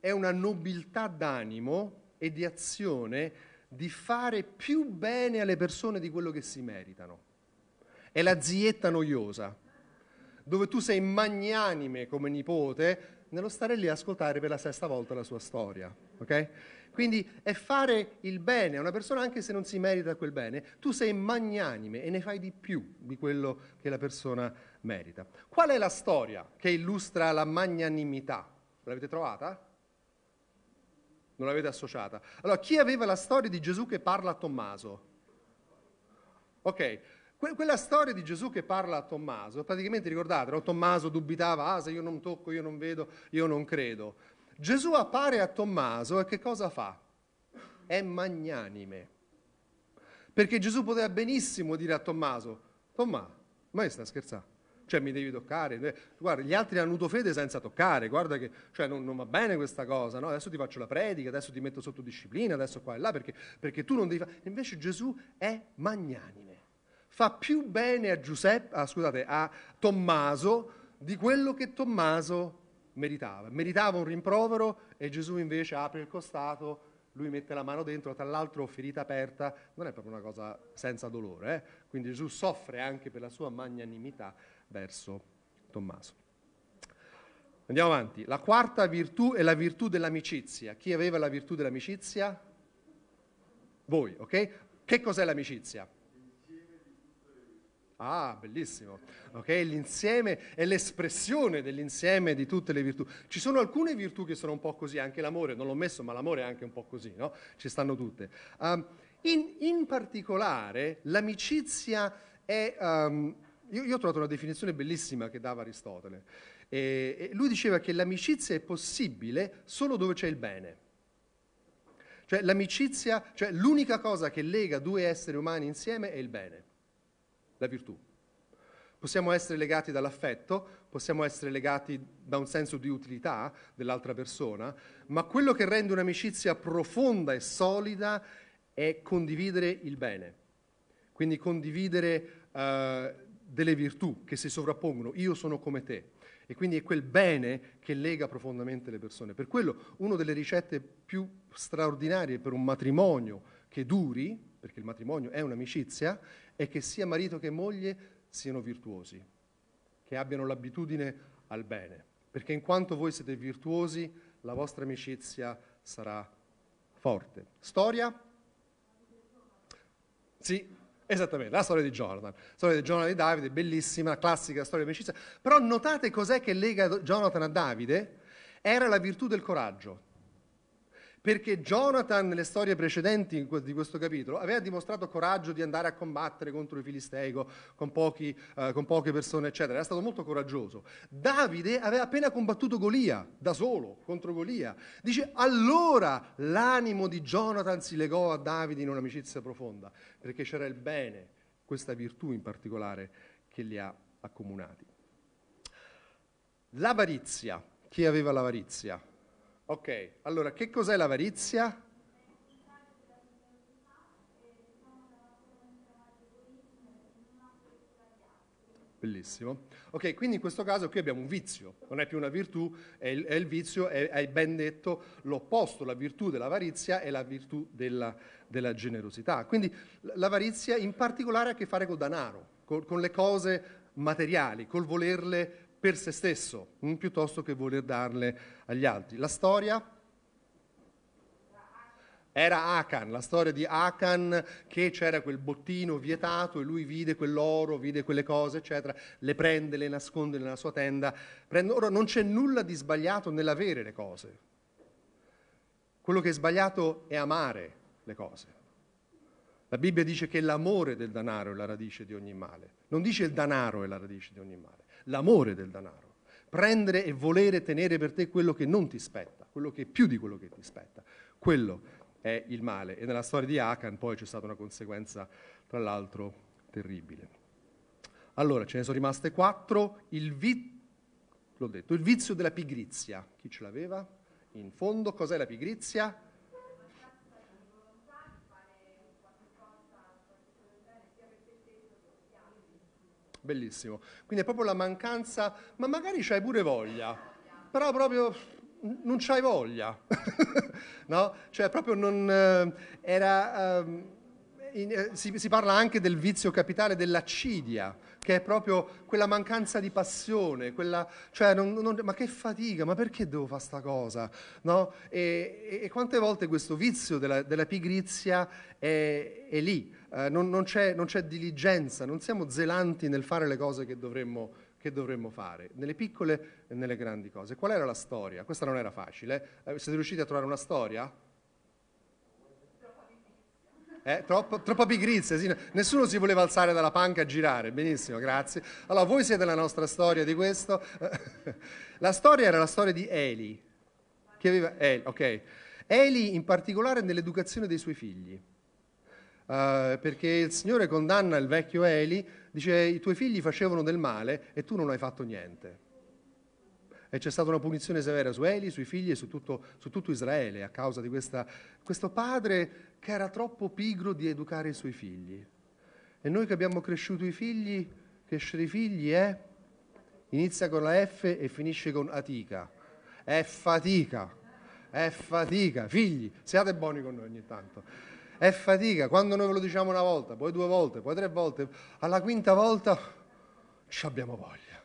è una nobiltà d'animo e di azione di fare più bene alle persone di quello che si meritano. È la zietta noiosa. dove tu sei magnanime come nipote, nello stare lì a ascoltare per la sesta volta la sua storia. ok? Quindi è fare il bene a una persona anche se non si merita quel bene, tu sei magnanime e ne fai di più di quello che la persona merita. Qual è la storia che illustra la magnanimità? L'avete trovata? Non l'avete associata? Allora, chi aveva la storia di Gesù che parla a Tommaso? Ok, que- quella storia di Gesù che parla a Tommaso, praticamente ricordate, no? Tommaso dubitava, ah se io non tocco, io non vedo, io non credo. Gesù appare a Tommaso e che cosa fa? È magnanime. Perché Gesù poteva benissimo dire a Tommaso, Tommaso, ma sta scherzando? Cioè mi devi toccare? Guarda, gli altri hanno avuto fede senza toccare, guarda che cioè, non, non, va bene questa cosa, no? Adesso ti faccio la predica, adesso ti metto sotto disciplina, adesso qua e là, perché, perché tu non devi fare... Invece Gesù è magnanime. Fa più bene a Giuseppe, ah, scusate, a Tommaso di quello che Tommaso meritava. Meritava un rimprovero e Gesù invece apre il costato, lui mette la mano dentro, tra l'altro ferita aperta, non è proprio una cosa senza dolore, eh? quindi Gesù soffre anche per la sua magnanimità verso Tommaso. Andiamo avanti. La quarta virtù è la virtù dell'amicizia. Chi aveva la virtù dell'amicizia? Voi, ok? Che cos'è l'amicizia? Ah, bellissimo. Ok, l'insieme è l'espressione dell'insieme di tutte le virtù. Ci sono alcune virtù che sono un po' così, anche l'amore, non l'ho messo, ma l'amore è anche un po' così, no? Ci stanno tutte. Um, in, in, particolare, l'amicizia è... Um, io, io, ho trovato una definizione bellissima che dava Aristotele. E lui diceva che l'amicizia è possibile solo dove c'è il bene. Cioè l'amicizia, cioè l'unica cosa che lega due esseri umani insieme è il bene la virtù. Possiamo essere legati dall'affetto, possiamo essere legati da un senso di utilità dell'altra persona, ma quello che rende un'amicizia profonda e solida è condividere il bene. Quindi condividere uh, delle virtù che si sovrappongono. Io sono come te. E quindi è quel bene che lega profondamente le persone. Per quello una delle ricette più straordinarie per un matrimonio che duri, perché il matrimonio è un'amicizia, è che sia marito che moglie siano virtuosi, che abbiano l'abitudine al bene, perché in quanto voi siete virtuosi, la vostra amicizia sarà forte. Storia? Sì, esattamente, la storia di Jonathan. La storia di Jonathan e Davide, bellissima, classica storia di amicizia. Però notate cos'è che lega Jonathan a Davide? Era la virtù del coraggio. Perché Jonathan, nelle storie precedenti di questo capitolo, aveva dimostrato coraggio di andare a combattere contro i Filistei con, pochi, uh, con poche persone, eccetera. Era stato molto coraggioso. Davide aveva appena combattuto Golia, da solo, contro Golia. Dice, allora l'animo di Jonathan si legò a Davide in un'amicizia profonda, perché c'era il bene, questa virtù in particolare, che li ha accomunati. L'avarizia. Chi aveva l'avarizia? Ok, allora che cos'è l'avarizia? Bellissimo. Ok, quindi in questo caso qui abbiamo un vizio, non è più una virtù, è il, è il vizio, è, è, ben detto l'opposto, la virtù dell'avarizia è la virtù della, della generosità. Quindi l'avarizia in particolare ha a che fare col denaro, con, con le cose materiali, col volerle per se stesso, mm, piuttosto che voler darle agli altri. La storia era Akan, la storia di Akan che c'era quel bottino vietato e lui vide quell'oro, vide quelle cose, eccetera, le prende, le nasconde nella sua tenda. Prende... Ora non c'è nulla di sbagliato nell'avere le cose. Quello che è sbagliato è amare le cose. La Bibbia dice che l'amore del denaro è la radice di ogni male. Non dice il denaro è la radice di ogni male l'amore del denaro. Prendere e volere tenere per te quello che non ti spetta, quello che è più di quello che ti spetta. Quello è il male. E nella storia di Akan poi c'è stata una conseguenza, tra l'altro, terribile. Allora, ce ne sono rimaste quattro. Il, vi- detto, il vizio della pigrizia. Chi ce l'aveva? In fondo, cos'è la pigrizia? Bellissimo. Quindi è proprio la mancanza, ma magari c'hai pure voglia, però proprio non c'hai voglia, no? Cioè proprio non, eh, era, eh, in, eh, si, si, parla anche del vizio capitale dell'accidia, che è proprio quella mancanza di passione, quella, cioè non, non, ma che fatica, ma perché devo fare sta cosa? No? E, e, quante volte questo vizio della, della pigrizia è, è lì, eh, non, non, c'è, non, c'è, diligenza, non siamo zelanti nel fare le cose che dovremmo, che dovremmo fare, nelle piccole e nelle grandi cose. Qual era la storia? Questa non era facile. Eh, siete riusciti a trovare una storia? Eh, troppo, troppa pigrizia, sì. nessuno si voleva alzare dalla panca e girare, benissimo, grazie. Allora, voi siete la nostra storia di questo. la storia era la storia di Eli, che aveva, Eli, ok. Eli in particolare nell'educazione dei suoi figli, uh, perché il Signore condanna il vecchio Eli, dice i tuoi figli facevano del male e tu non hai fatto niente. E c'è stata una punizione severa su Eli, sui figli e su tutto, su tutto Israele a causa di questa, questo padre che era troppo pigro di educare i suoi figli. E noi che abbiamo cresciuto i figli, crescere i figli è, inizia con la F e finisce con atica. È fatica, è fatica. Figli, siate buoni con noi ogni tanto. È fatica, quando noi ve lo diciamo una volta, poi due volte, poi tre volte, alla quinta volta ci abbiamo voglia.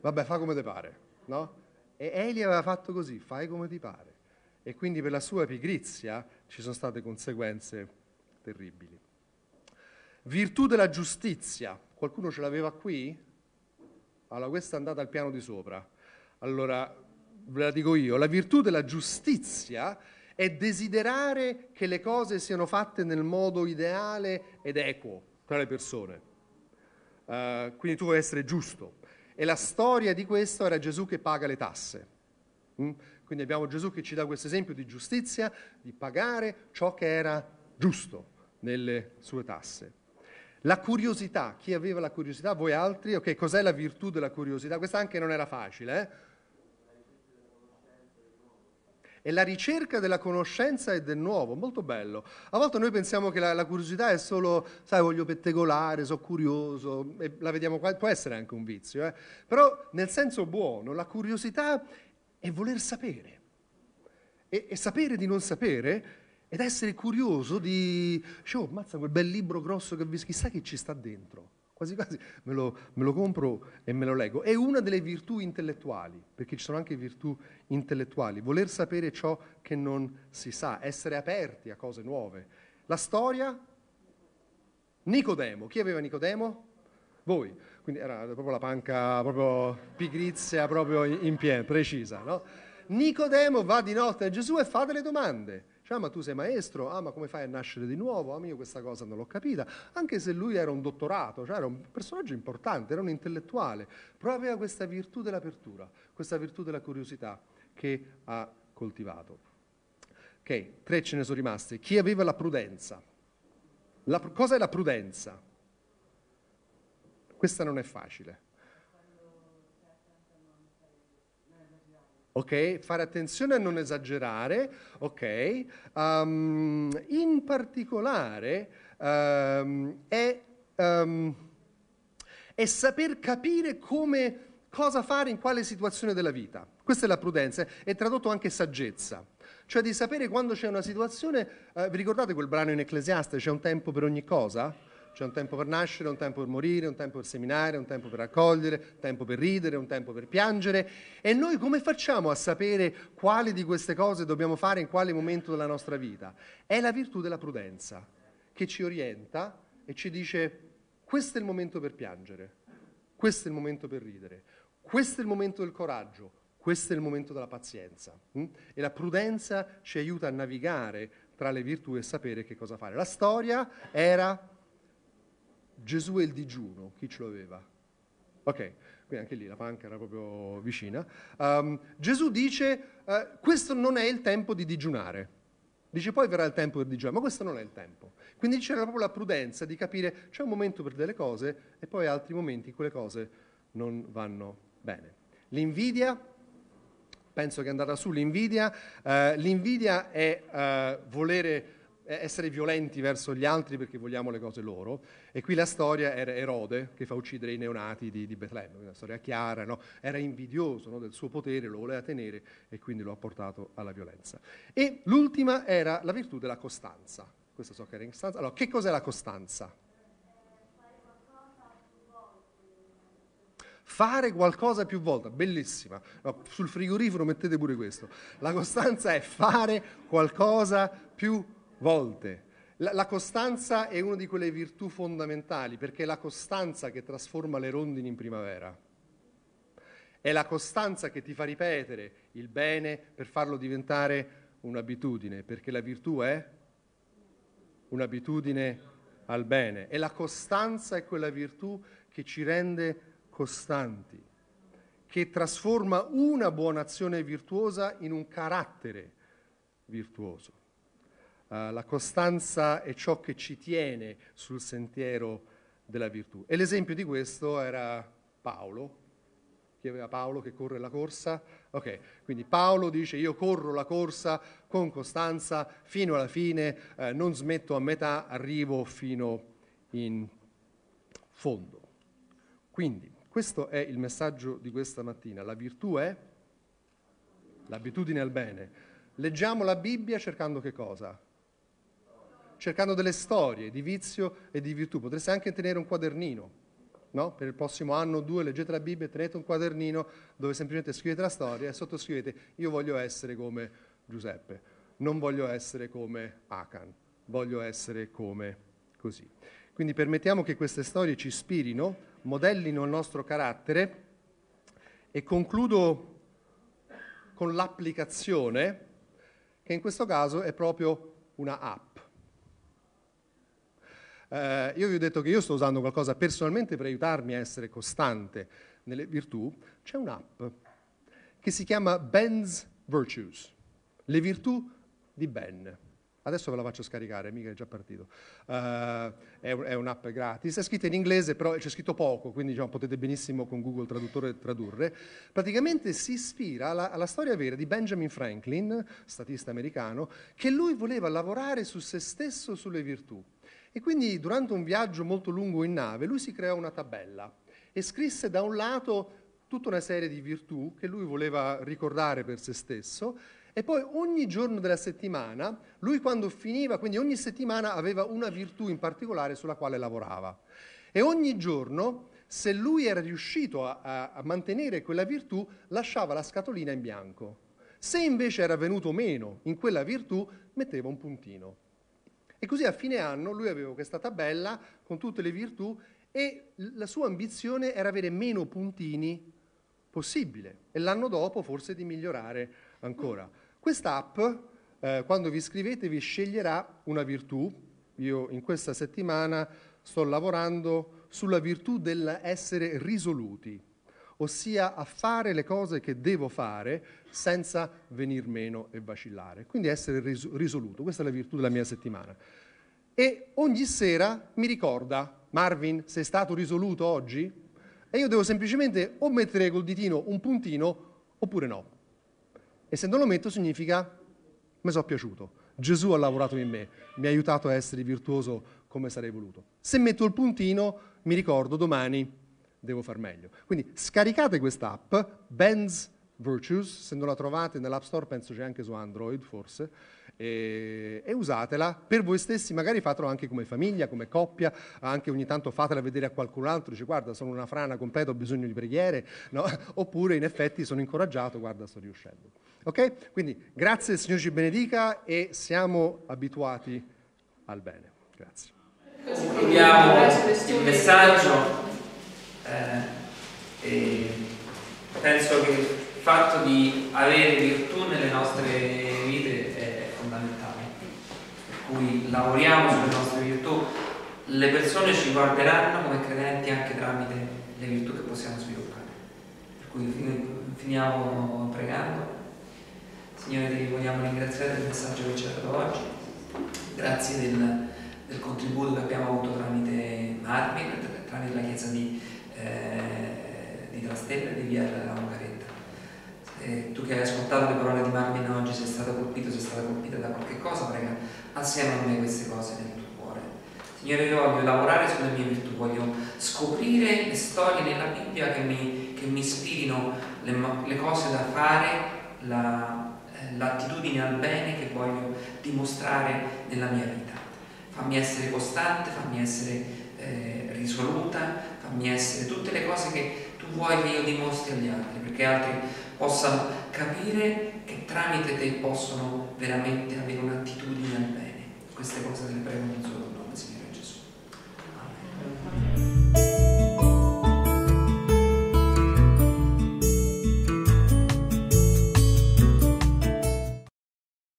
Vabbè, fa come ti pare, no? E Eli aveva fatto così, fai come ti pare. E quindi per la sua pigrizia ci sono state conseguenze terribili. Virtù della giustizia. Qualcuno ce l'aveva qui? Allora, questa è andata al piano di sopra. Allora, ve la dico io. La virtù della giustizia è desiderare che le cose siano fatte nel modo ideale ed equo tra le persone. Uh, quindi tu vuoi essere giusto. E la storia di questo era Gesù che paga le tasse. Mm? Quindi abbiamo Gesù che ci dà questo esempio di giustizia, di pagare ciò che era giusto nelle sue tasse. La curiosità, chi aveva la curiosità? Voi altri? Ok, cos'è la virtù della curiosità? Questa anche non era facile, eh? È la ricerca della conoscenza e del nuovo, molto bello. A volte noi pensiamo che la, la curiosità è solo, sai, voglio pettegolare, sono curioso, e la vediamo qua, può essere anche un vizio, eh? però nel senso buono, la curiosità è voler sapere. E, e sapere di non sapere ed essere curioso di, oh, mazza quel bel libro grosso che visto, chissà che ci sta dentro quasi quasi me lo, me lo, compro e me lo leggo. È una delle virtù intellettuali, perché ci sono anche virtù intellettuali, voler sapere ciò che non si sa, essere aperti a cose nuove. La storia, Nicodemo, chi aveva Nicodemo? Voi, quindi era proprio la panca, proprio pigrizia, proprio in pieno, precisa, no? Nicodemo va di notte a Gesù e fa delle domande. Cioè, ah, ma tu sei maestro, ah, ma come fai a nascere di nuovo? Ah, io questa cosa non l'ho capita. Anche se lui era un dottorato, cioè era un personaggio importante, era un intellettuale, però aveva questa virtù dell'apertura, questa virtù della curiosità che ha coltivato. Ok, tre ce ne sono rimasti. Chi aveva la prudenza? La, cosa è la prudenza? Questa non è facile. Ok? Fare attenzione a non esagerare, ok? Um, in particolare um, è, um, è, saper capire come, cosa fare in quale situazione della vita. Questa è la prudenza, è tradotto anche saggezza. Cioè di sapere quando c'è una situazione, uh, vi ricordate quel brano in Ecclesiaste, c'è un tempo per ogni cosa? C'è un tempo per nascere, un tempo per morire, un tempo per seminare, un tempo per raccogliere, un tempo per ridere, un tempo per piangere. E noi come facciamo a sapere quali di queste cose dobbiamo fare in quale momento della nostra vita? È la virtù della prudenza che ci orienta e ci dice questo è il momento per piangere, questo è il momento per ridere, questo è il momento del coraggio, questo è il momento della pazienza. Hm? E la prudenza ci aiuta a navigare tra le virtù e sapere che cosa fare. La storia era Gesù e il digiuno, chi ce l'aveva? Ok, quindi anche lì la panca era proprio vicina. Um, Gesù dice, uh, questo non è il tempo di digiunare. Dice poi verrà il tempo per digiunare, ma questo non è il tempo. Quindi c'era proprio la prudenza di capire c'è un momento per delle cose e poi altri momenti in cui le cose non vanno bene. L'invidia, penso che è andata su l'invidia, uh, l'invidia è uh, volere essere violenti verso gli altri perché vogliamo le cose loro. E qui la storia era Erode che fa uccidere i neonati di, di Betlemme, una storia chiara, no? era invidioso no, del suo potere, lo voleva tenere e quindi lo ha portato alla violenza. E l'ultima era la virtù della costanza. questa so che era in stanza. Allora, che cos'è la costanza? Fare qualcosa più volte, bellissima. Sul frigorifero mettete pure questo. La costanza è fare qualcosa più volte. La, la, costanza è una di quelle virtù fondamentali perché è la costanza che trasforma le rondini in primavera. È la costanza che ti fa ripetere il bene per farlo diventare un'abitudine, perché la virtù è un'abitudine al bene. E la costanza è quella virtù che ci rende costanti, che trasforma una buona azione virtuosa in un carattere virtuoso. Uh, la costanza è ciò che ci tiene sul sentiero della virtù. E l'esempio di questo era Paolo, chi aveva Paolo che corre la corsa? Ok, quindi Paolo dice io corro la corsa con costanza fino alla fine, eh, non smetto a metà, arrivo fino in fondo. Quindi questo è il messaggio di questa mattina. La virtù è l'abitudine al bene. Leggiamo la Bibbia cercando che cosa? Cercando delle storie di vizio e di virtù. Potreste anche tenere un quadernino no? per il prossimo anno o due leggete la Bibbia, tenete un quadernino dove semplicemente scrivete la storia e sottoscrivete io voglio essere come Giuseppe, non voglio essere come Acan, voglio essere come così. Quindi permettiamo che queste storie ci ispirino, modellino il nostro carattere e concludo con l'applicazione che in questo caso è proprio una app. Eh, io vi ho detto che io sto usando qualcosa personalmente per aiutarmi a essere costante nelle virtù. C'è un'app che si chiama Ben's Virtues, le virtù di Ben. Adesso ve la faccio scaricare, mica è già partito. Uh, è, è, un'app gratis, è scritta in inglese, però c'è scritto poco, quindi diciamo, potete benissimo con Google Traduttore tradurre. Praticamente si ispira alla, alla, storia vera di Benjamin Franklin, statista americano, che lui voleva lavorare su se stesso, sulle virtù. E quindi durante un viaggio molto lungo in nave lui si creò una tabella e scrisse da un lato tutta una serie di virtù che lui voleva ricordare per se stesso e poi ogni giorno della settimana, lui quando finiva, quindi ogni settimana aveva una virtù in particolare sulla quale lavorava. E ogni giorno, se lui era riuscito a, a, mantenere quella virtù, lasciava la scatolina in bianco. Se invece era venuto meno in quella virtù, metteva un puntino. E così a fine anno lui aveva questa tabella con tutte le virtù e la sua ambizione era avere meno puntini possibile e l'anno dopo forse di migliorare ancora. Questa app, eh, quando vi iscrivete, vi sceglierà una virtù. Io in questa settimana sto lavorando sulla virtù dell'essere risoluti ossia a fare le cose che devo fare senza venir meno e vacillare. Quindi essere risoluto, questa è la virtù della mia settimana. E ogni sera mi ricorda, Marvin, sei stato risoluto oggi? E io devo semplicemente o mettere col ditino un puntino oppure no. E se non lo metto significa mi sono piaciuto. Gesù ha lavorato in me, mi ha aiutato a essere virtuoso come sarei voluto. Se metto il puntino, mi ricordo domani devo far meglio. Quindi scaricate questa app, Ben's Virtues, se non la trovate nell'App Store penso c'è anche su Android forse, e, e, usatela per voi stessi, magari fatelo anche come famiglia, come coppia, anche ogni tanto fatela vedere a qualcun altro, dice guarda sono una frana completa, ho bisogno di preghiere, no? oppure in effetti sono incoraggiato, guarda sto riuscendo. Ok? Quindi grazie, il Signore ci benedica e siamo abituati al bene. Grazie. Concludiamo il messaggio eh, penso che il fatto di avere virtù nelle nostre vite è fondamentale. Per cui lavoriamo sulle nostre virtù, le persone ci guarderanno come credenti anche tramite le virtù che possiamo sviluppare. Per cui finiamo pregando. Signore, ti vogliamo ringraziare del messaggio che ci ha dato oggi. Grazie del, del contributo che abbiamo avuto tramite Marvin, tramite la Chiesa di di Trastevere e di Via della Ungaretta. Eh, tu che hai ascoltato le parole di Marvin oggi, sei stato colpito, sei stata colpita da qualche cosa, prega assieme a me queste cose nel tuo cuore. Signore, io voglio lavorare sulle mie virtù, voglio scoprire le storie nella Bibbia che mi, che mi ispirino le, le, cose da fare, la, eh, l'attitudine al bene che voglio dimostrare nella mia vita. fammi essere costante, fammi essere eh, risoluta, fammi essere tutte le cose che vuoi che io dimostri agli altri, perché altri possano capire che tramite te possono veramente avere un'attitudine al bene. Queste cose te le prego suo nome.